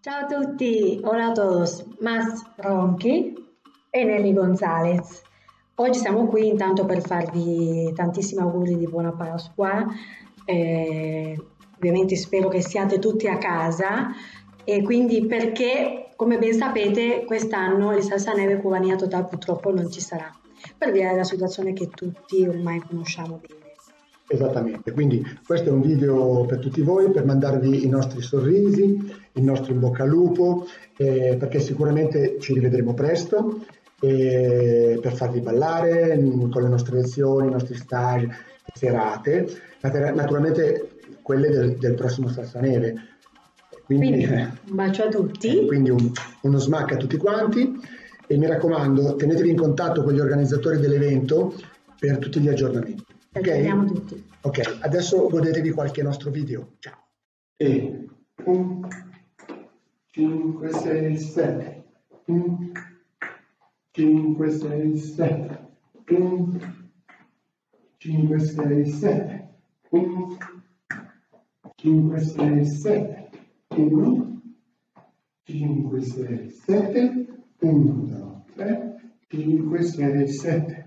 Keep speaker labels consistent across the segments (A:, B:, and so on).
A: Ciao a tutti, hola a todos, Mas Ronchi e Nelly Gonzalez. Oggi siamo qui intanto per farvi tantissimi auguri di buona Pasqua. Eh, ovviamente spero che siate tutti a casa e quindi perché, come ben sapete, quest'anno il Salsa Neve Cubania Total purtroppo non ci sarà, per via della situazione che tutti ormai conosciamo bene.
B: Esattamente, quindi questo è un video per tutti voi, per mandarvi i nostri sorrisi, il nostro in bocca al lupo, eh, perché sicuramente ci rivedremo presto eh, per farvi ballare mm, con le nostre lezioni, i nostri stage, serate, naturalmente quelle del, del prossimo Salsa Neve.
A: Quindi, quindi un bacio a tutti.
B: Eh, quindi un, uno smack a tutti quanti e mi raccomando tenetevi in contatto con gli organizzatori dell'evento per tutti gli aggiornamenti.
A: Ok? tutti.
B: Ok, adesso godetevi qualche nostro video. Ciao. E 1, 5, 6, 7. 1, 5, 6, 7. 1, 5, 6, 7. 1, 5, 6, 7. 1, 5, 6, 7. 1, 2, 3, 5, 6, 7.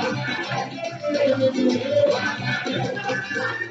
B: Thank you.